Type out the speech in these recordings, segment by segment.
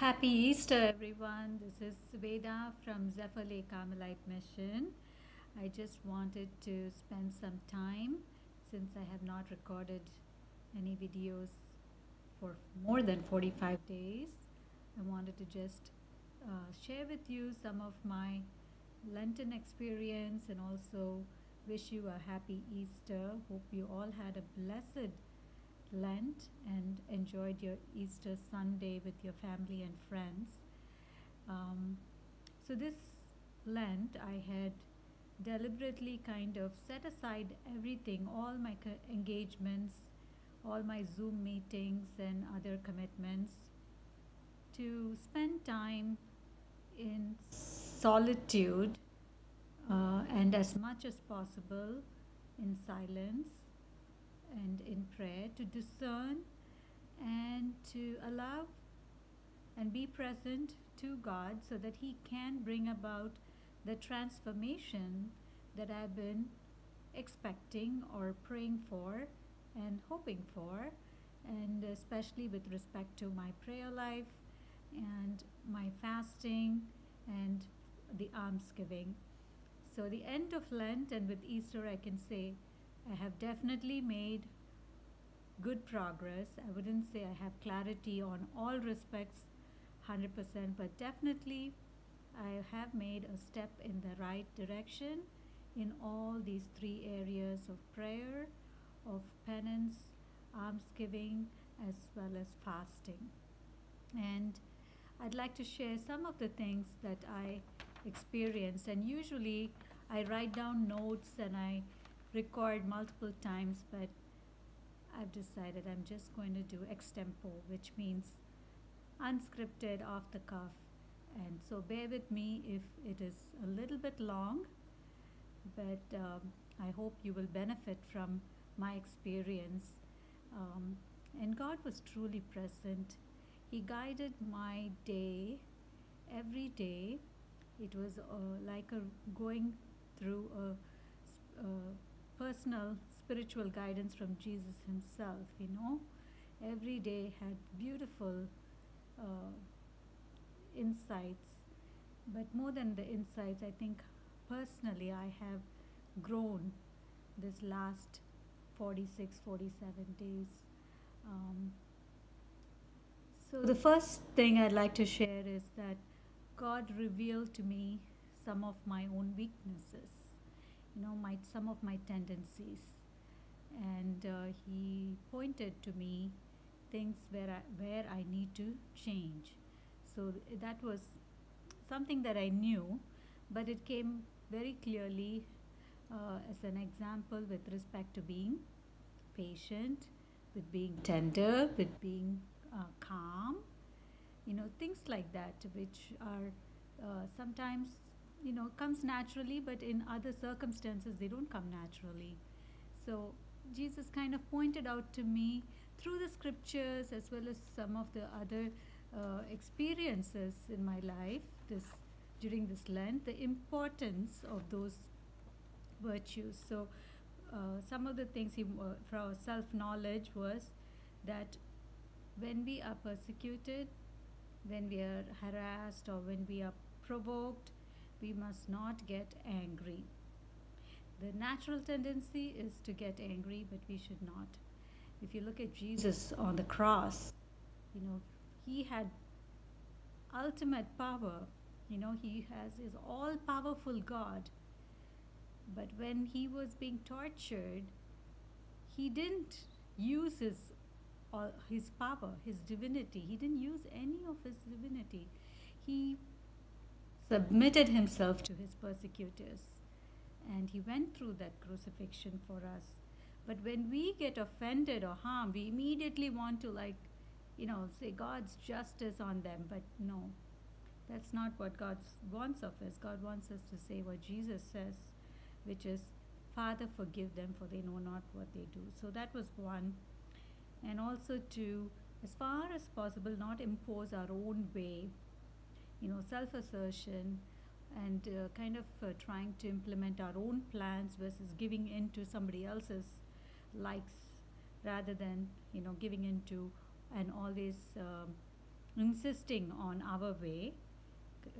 Happy Easter, everyone. This is Veda from Zephyr Lay Carmelite Mission. I just wanted to spend some time since I have not recorded any videos for more than 45 days. I wanted to just uh, share with you some of my Lenten experience and also wish you a happy Easter. Hope you all had a blessed Lent and enjoyed your Easter Sunday with your family and friends. Um, so, this Lent, I had deliberately kind of set aside everything, all my engagements, all my Zoom meetings, and other commitments to spend time in solitude uh, and as much as possible in silence and in prayer to discern and to allow and be present to God so that He can bring about the transformation that I've been expecting or praying for and hoping for, and especially with respect to my prayer life and my fasting and the almsgiving. So, the end of Lent and with Easter, I can say I have definitely made good progress. I wouldn't say I have clarity on all respects 100%, but definitely I have made a step in the right direction in all these three areas of prayer, of penance, almsgiving, as well as fasting. And I'd like to share some of the things that I experienced. And usually I write down notes and I record multiple times, but I've decided I'm just going to do extempo, which means unscripted, off the cuff. And so bear with me if it is a little bit long, but um, I hope you will benefit from my experience. Um, and God was truly present. He guided my day every day. It was uh, like a going through a, a personal spiritual guidance from Jesus Himself, you know. Every day had beautiful uh, insights, but more than the insights, I think personally I have grown this last 46, 47 days. Um, so, the first thing I'd like to share is that God revealed to me some of my own weaknesses you know my some of my tendencies. And uh, he pointed to me things where I, where I need to change. So that was something that I knew but it came very clearly uh, as an example with respect to being patient with being tender with being uh, calm you know things like that which are uh, sometimes you know comes naturally but in other circumstances they don't come naturally. So jesus kind of pointed out to me through the scriptures as well as some of the other uh, experiences in my life this during this lent the importance of those virtues. So uh, some of the things he, uh, for our self knowledge was that when we are persecuted when we are harassed or when we are provoked we must not get angry. The natural tendency is to get angry, but we should not. If you look at Jesus on the cross, you know, he had ultimate power. You know, he has is all powerful God. But when he was being tortured, he didn't use his all his power, his divinity. He didn't use any of his divinity. He submitted himself to his persecutors. And he went through that crucifixion for us. But when we get offended or harmed we immediately want to like you know say god's justice on them. But no that's not what god wants of us. God wants us to say what jesus says which is father forgive them for they know not what they do. So that was one. And also to as far as possible not impose our own way you know, self assertion and uh, kind of uh, trying to implement our own plans versus giving in to somebody else's likes rather than, you know, giving in to and always um, insisting on our way,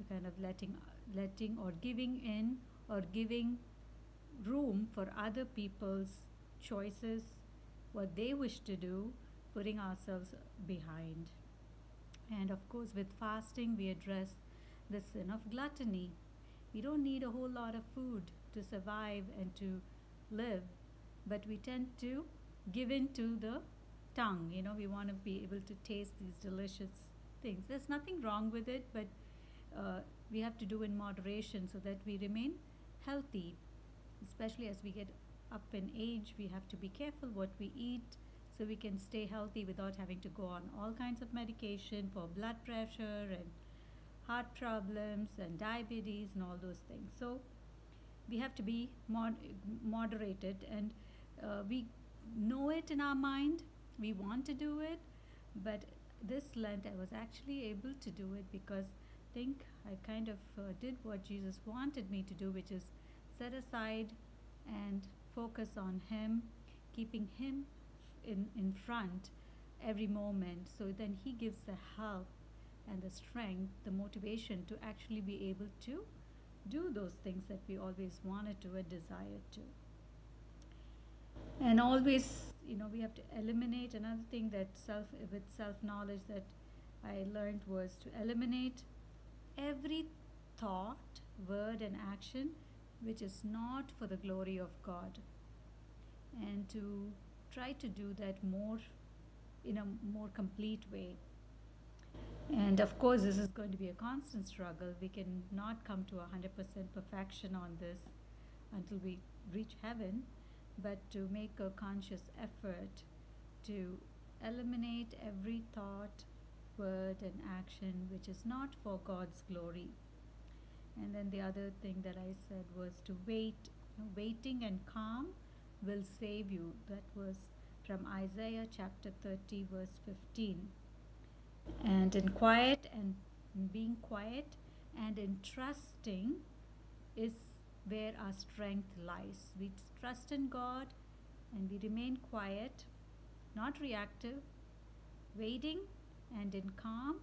kind of letting, letting or giving in or giving room for other people's choices, what they wish to do, putting ourselves behind. And of course, with fasting, we address the sin of gluttony. We don't need a whole lot of food to survive and to live, but we tend to give in to the tongue. You know, we want to be able to taste these delicious things. There's nothing wrong with it, but uh, we have to do in moderation so that we remain healthy. Especially as we get up in age, we have to be careful what we eat so we can stay healthy without having to go on all kinds of medication for blood pressure and heart problems and diabetes and all those things. So we have to be mod- moderated and uh, we know it in our mind. We want to do it, but this Lent I was actually able to do it because I think I kind of uh, did what Jesus wanted me to do, which is set aside and focus on Him, keeping Him in, in front every moment. So then He gives the help and the strength, the motivation to actually be able to do those things that we always wanted to and desired to. And always, you know, we have to eliminate another thing that self with self knowledge that I learned was to eliminate every thought, word, and action which is not for the glory of God, and to try to do that more in a more complete way. And of course, this is going to be a constant struggle. We can not come to 100% perfection on this until we reach heaven, but to make a conscious effort to eliminate every thought, word, and action which is not for God's glory. And then the other thing that I said was to wait. Waiting and calm will save you. That was from Isaiah chapter 30, verse 15. And in quiet and being quiet and in trusting is where our strength lies. We trust in God and we remain quiet, not reactive, waiting and in calm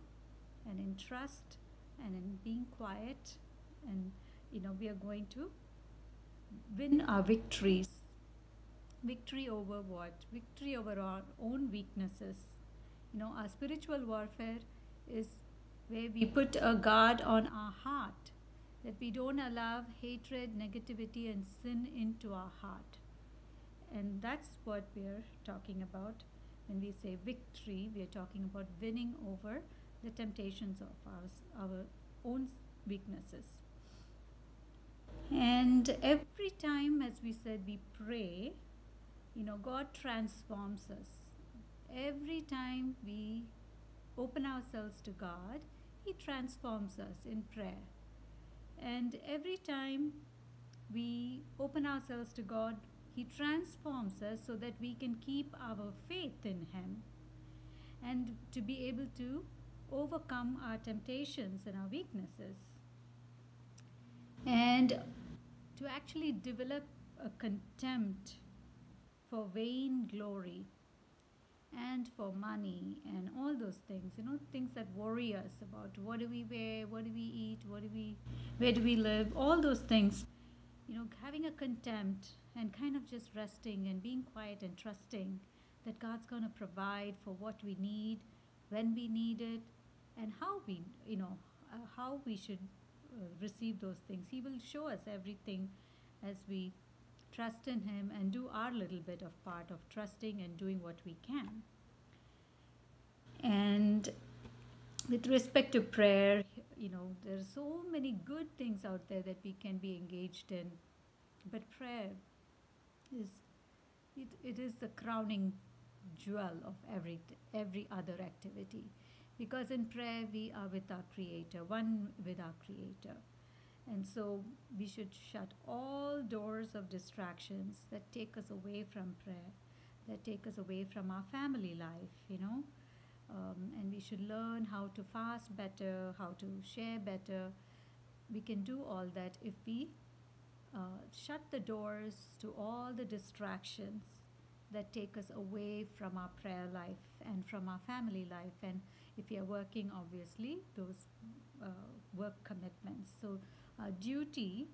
and in trust and in being quiet and you know we are going to win our victories victory over what? Victory over our own weaknesses. You know our spiritual warfare is where we put a guard on our heart that we don't allow hatred negativity and sin into our heart. And that's what we're talking about. When we say victory we are talking about winning over the temptations of our, our own weaknesses. And every time, as we said, we pray, you know, God transforms us. Every time we open ourselves to God, He transforms us in prayer. And every time we open ourselves to God, He transforms us so that we can keep our faith in Him and to be able to overcome our temptations and our weaknesses and to actually develop a contempt for vain glory and for money and all those things you know things that worry us about what do we wear what do we eat what do we where do we live all those things you know having a contempt and kind of just resting and being quiet and trusting that god's going to provide for what we need when we need it and how we you know uh, how we should uh, receive those things. He will show us everything as we trust in Him and do our little bit of part of trusting and doing what we can. And with respect to prayer, you know, there are so many good things out there that we can be engaged in, but prayer is it, it is the crowning jewel of every every other activity. Because in prayer we are with our creator one with our creator and so we should shut all doors of distractions that take us away from prayer that take us away from our family life you know? Um, and we should learn how to fast better how to share better. We can do all that if we uh, shut the doors to all the distractions that take us away from our prayer life and from our family life. And if you're working, obviously, those uh, work commitments. So, our duty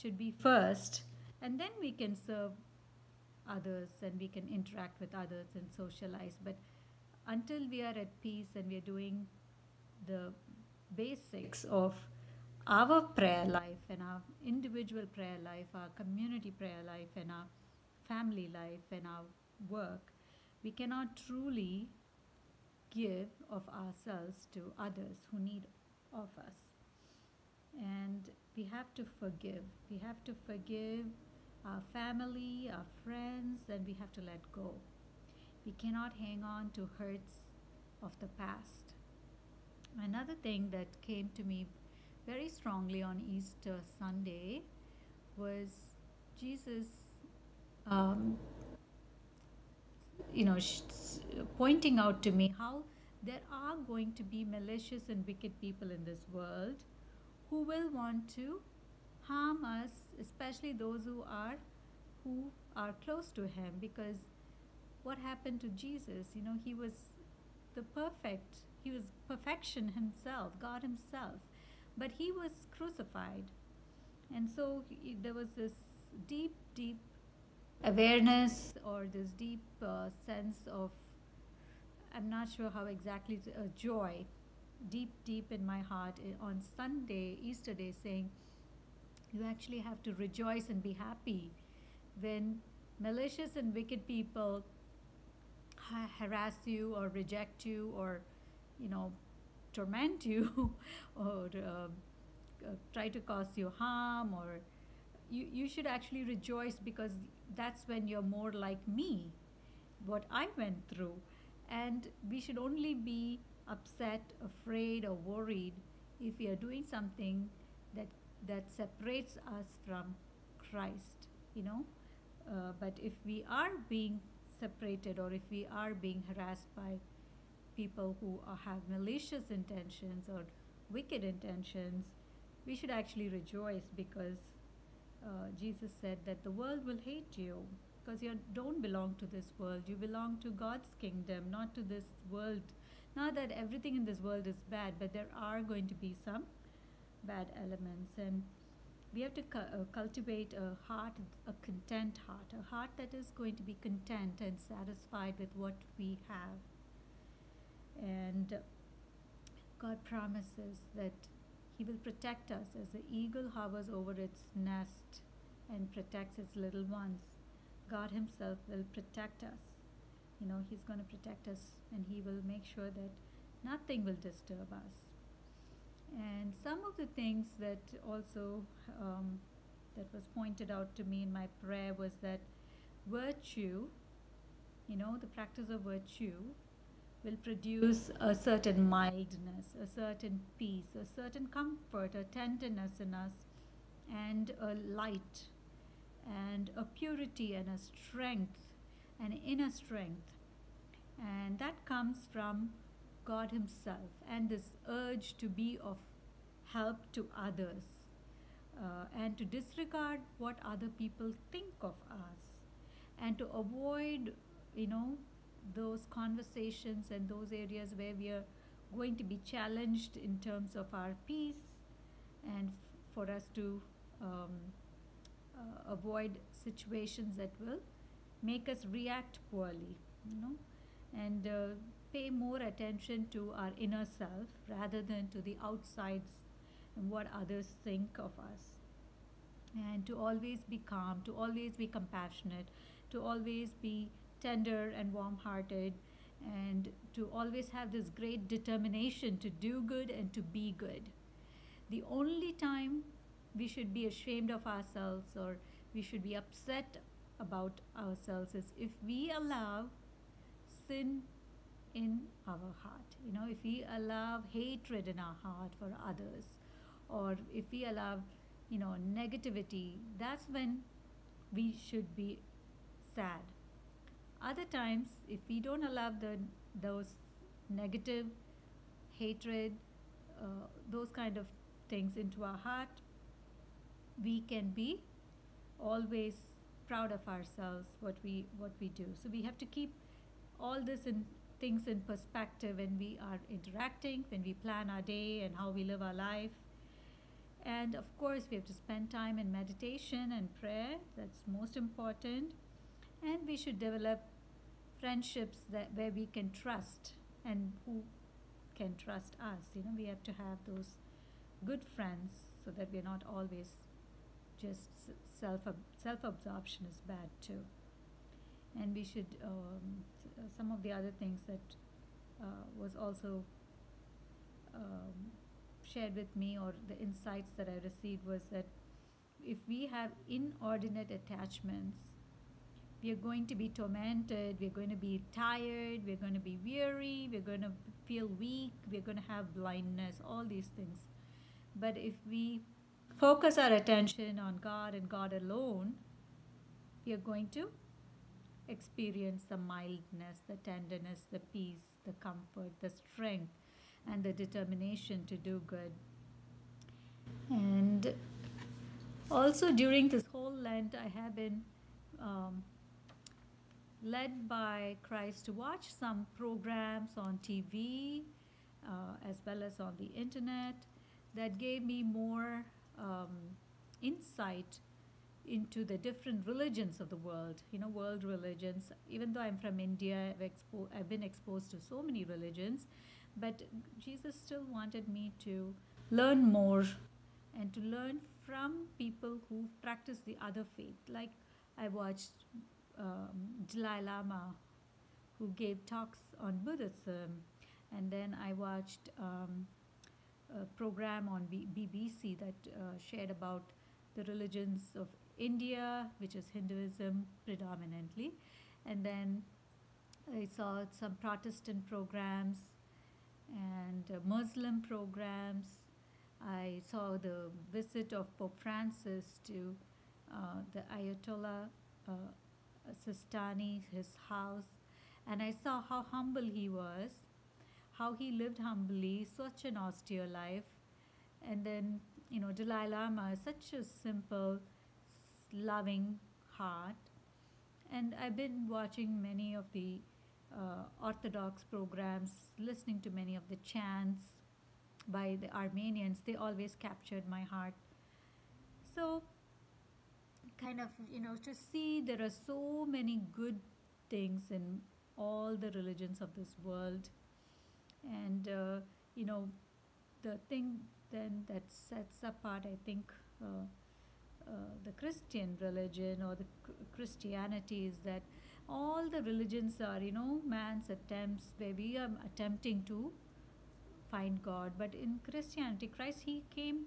should be first, and then we can serve others and we can interact with others and socialize. But until we are at peace and we are doing the basics of our prayer life and our individual prayer life, our community prayer life, and our family life and our work, we cannot truly give of ourselves to others who need of us. And we have to forgive. We have to forgive our family, our friends, and we have to let go. We cannot hang on to hurts of the past. Another thing that came to me very strongly on Easter Sunday was Jesus, um, you know, pointing out to me how there are going to be malicious and wicked people in this world who will want to harm us, especially those who are who are close to him. Because what happened to Jesus, you know, he was the perfect, he was perfection himself, God himself, but he was crucified. And so he, there was this deep, deep awareness or this deep uh, sense of, I'm not sure how exactly, uh, joy, deep, deep in my heart uh, on Sunday, Easter Day, saying, you actually have to rejoice and be happy. When malicious and wicked people harass you or reject you or you know torment you or uh, uh, try to cause you harm or you, you should actually rejoice because that's when you're more like me what i went through. And we should only be upset afraid or worried if we are doing something that that separates us from christ you know uh, but if we are being separated or if we are being harassed by people who are, have malicious intentions or wicked intentions, we should actually rejoice because uh, Jesus said that the world will hate you because you don't belong to this world. You belong to God's kingdom, not to this world. Not that everything in this world is bad, but there are going to be some bad elements. And we have to cu- uh, cultivate a heart, a content heart, a heart that is going to be content and satisfied with what we have. And God promises that He will protect us as the eagle hovers over its nest and protects its little ones. God Himself will protect us. You know, He's going to protect us and He will make sure that nothing will disturb us. And some of the things that also um, that was pointed out to me in my prayer was that virtue, you know, the practice of virtue will produce a certain mildness, a certain peace, a certain comfort, a tenderness in us, and a light, and a purity, and a strength, an inner strength. And that comes from God Himself and this urge to be of help to others uh, and to disregard what other people think of us and to avoid, you know, those conversations and those areas where we are going to be challenged in terms of our peace and for us to um, uh, avoid situations that will make us react poorly, you know, and uh, pay more attention to our inner self rather than to the outsides and what others think of us. And to always be calm, to always be compassionate, to always be tender and warm hearted, and to always have this great determination to do good and to be good. The only time we should be ashamed of ourselves or we should be upset about ourselves is if we allow sin in our heart. You know, if we allow hatred in our heart for others, or if we allow, you know, negativity, that's when we should be sad. Other times, if we don't allow the those negative hatred, uh, those kind of things into our heart, we can be always proud of ourselves what we what we do. So we have to keep all this in things in perspective when we are interacting, when we plan our day and how we live our life. And of course, we have to spend time in meditation and prayer. That's most important. And we should develop friendships that where we can trust and who can trust us. You know, we have to have those good friends so that we're not always just self self absorption is bad too. And we should um, some of the other things that uh, was also um, shared with me or the insights that I received was that if we have inordinate attachments, we are going to be tormented, we're going to be tired, we're going to be weary, we're going to feel weak, we're going to have blindness, all these things. But if we focus our attention on God and God alone, we are going to experience the mildness, the tenderness, the peace, the comfort, the strength, and the determination to do good. And also during this whole Lent, I have been um, led by Christ to watch some programs on TV uh, as well as on the internet that gave me more um, insight into the different religions of the world, you know, world religions. Even though I'm from India, I've, expo- I've been exposed to so many religions, but Jesus still wanted me to learn more and to learn from people who practice the other faith. Like I watched um, Dalai Lama, who gave talks on Buddhism, and then I watched um, program on B- BBC that uh, shared about the religions of India, which is Hinduism predominantly, and then I saw some Protestant programs and uh, Muslim programs. I saw the visit of Pope Francis to uh, the Ayatollah uh, Sistani, his house, and I saw how humble he was, how he lived humbly, such an austere life. And then, you know, Dalai Lama is such a simple, loving heart. And I've been watching many of the uh, Orthodox programs, listening to many of the chants by the Armenians. They always captured my heart. So, kind of, you know, to see there are so many good things in all the religions of this world. And, uh, you know, the thing then that sets apart, I think, uh, uh, the Christian religion or the Christianity is that all the religions are, you know, man's attempts where we are attempting to find God. But in Christianity, Christ, he came,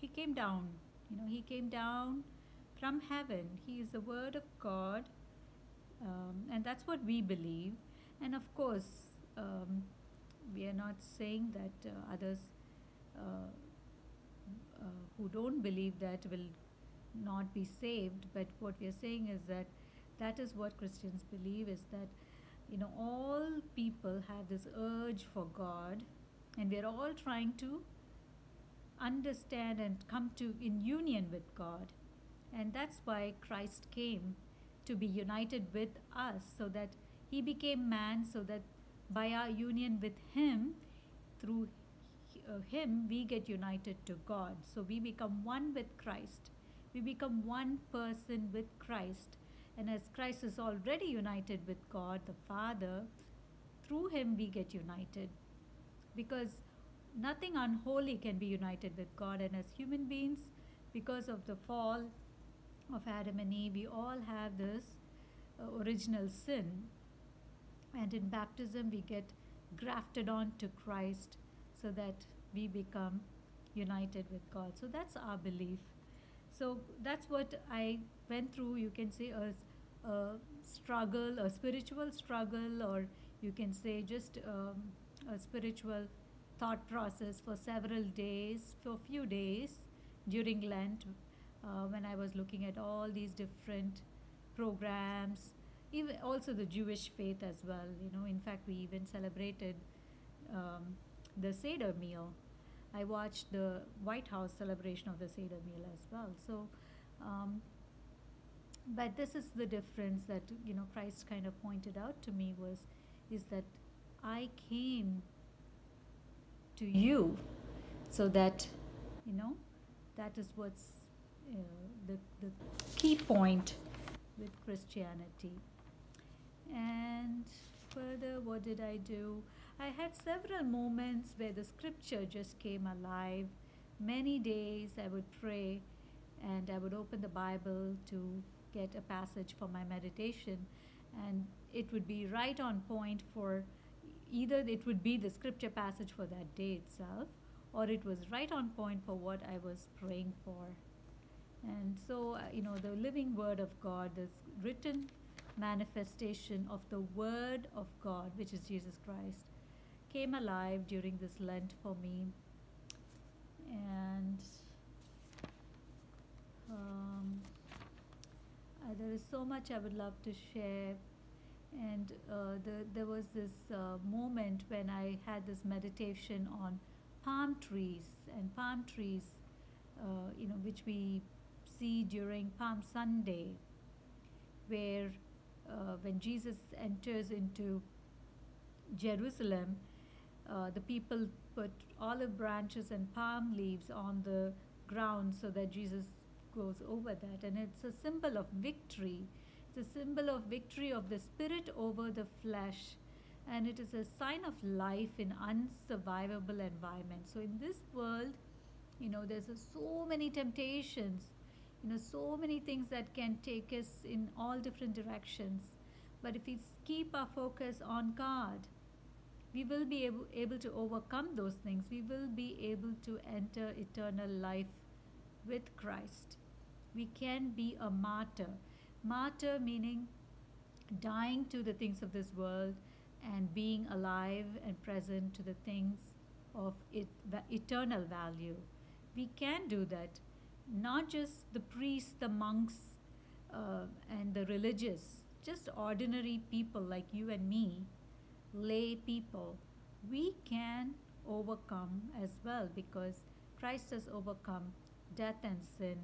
he came down. You know, he came down from heaven. He is the Word of God, um, and that's what we believe. And of course, um, we are not saying that uh, others uh, uh, who don't believe that will not be saved, but what we are saying is that that is what Christians believe is that you know all people have this urge for God, and we are all trying to understand and come to in union with God. And that's why Christ came to be united with us so that he became man, so that by our union with him, through uh, him, we get united to God. So we become one with Christ. We become one person with Christ. And as Christ is already united with God the Father, through him we get united. Because nothing unholy can be united with God. And as human beings, because of the fall, of Adam and Eve, we all have this uh, original sin. And in baptism, we get grafted on to Christ so that we become united with God. So that's our belief. So that's what I went through, you can say, a, a struggle, a spiritual struggle, or you can say just um, a spiritual thought process for several days, for a few days during Lent, uh, when I was looking at all these different programs, even also the Jewish faith as well. You know, in fact, we even celebrated um, the Seder meal. I watched the White House celebration of the Seder meal as well. So, um, but this is the difference that you know Christ kind of pointed out to me was, is that I came to you so that, you know, that is what's uh, the, the key point with Christianity. And further, what did I do? I had several moments where the scripture just came alive. Many days I would pray and I would open the Bible to get a passage for my meditation, and it would be right on point for either it would be the scripture passage for that day itself, or it was right on point for what I was praying for. And so, uh, you know, the living word of God, this written manifestation of the word of God, which is Jesus Christ, came alive during this Lent for me. And um, uh, there is so much I would love to share. And uh, the, there was this uh, moment when I had this meditation on palm trees and palm trees, uh, you know, which we see during Palm Sunday, where uh, when Jesus enters into Jerusalem, uh, the people put olive branches and palm leaves on the ground so that Jesus goes over that. And it's a symbol of victory. It's a symbol of victory of the spirit over the flesh. And it is a sign of life in unsurvivable environment. So in this world, you know, there's so many temptations, you know, so many things that can take us in all different directions. But if we keep our focus on God, we will be able, able to overcome those things. We will be able to enter eternal life with Christ. We can be a martyr. Martyr meaning dying to the things of this world and being alive and present to the things of it, eternal value. We can do that. Not just the priests, the monks, uh, and the religious, just ordinary people like you and me, lay people. We can overcome as well because Christ has overcome death and sin.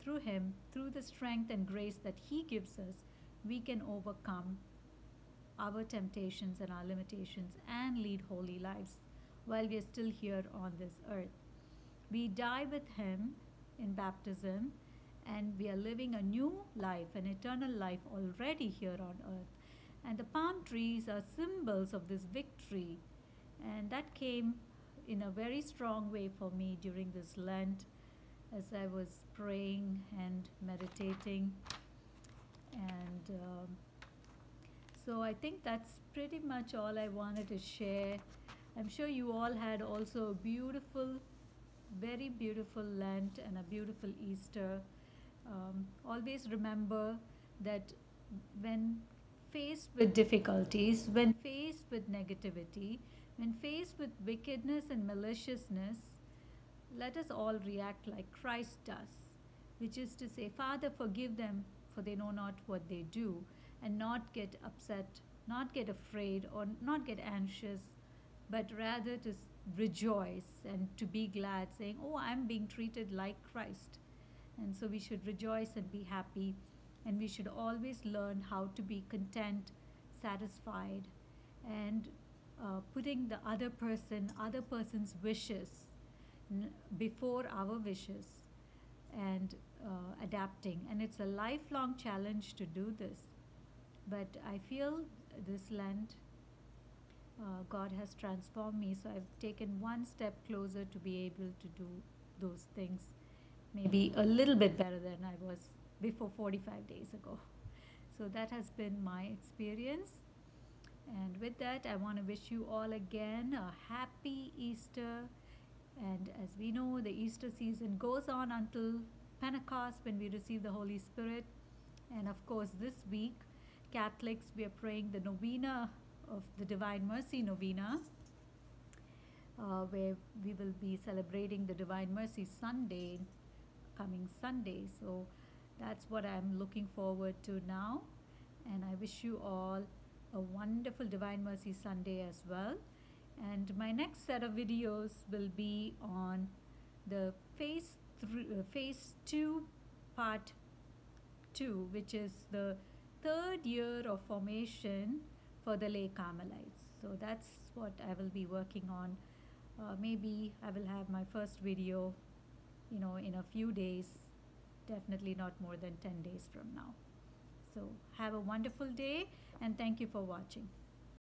Through Him, through the strength and grace that He gives us, we can overcome our temptations and our limitations and lead holy lives while we are still here on this earth. We die with Him in baptism and we are living a new life, an eternal life already here on earth. And the palm trees are symbols of this victory. And that came in a very strong way for me during this Lent as I was praying and meditating. And um, so I think that's pretty much all I wanted to share. I'm sure you all had also a beautiful, very beautiful Lent and a beautiful Easter. Um, always remember that when faced with difficulties, when faced with negativity, when faced with wickedness and maliciousness, let us all react like Christ does, which is to say, Father, forgive them, for they know not what they do, and not get upset, not get afraid, or not get anxious, but rather to rejoice and to be glad, saying, Oh, I'm being treated like Christ. And so we should rejoice and be happy, and we should always learn how to be content, satisfied, and uh, putting the other person, other person's wishes before our wishes and uh, adapting. And it's a lifelong challenge to do this. But I feel this Lent, uh, God has transformed me. So I've taken one step closer to be able to do those things, maybe a little bit better than I was before 45 days ago. So that has been my experience. And with that, I want to wish you all again a happy Easter. And as we know, the Easter season goes on until Pentecost when we receive the Holy Spirit. And of course, this week, Catholics, we are praying the novena of the Divine Mercy Novena, uh, where we will be celebrating the Divine Mercy Sunday, coming Sunday. So that's what I'm looking forward to now. And I wish you all a wonderful Divine Mercy Sunday as well and my next set of videos will be on the phase three, uh, phase 2 part 2 which is the third year of formation for the lay Carmelites. So that's what I will be working on. Uh, maybe I will have my first video, you know, in a few days, definitely not more than 10 days from now. So have a wonderful day and thank you for watching.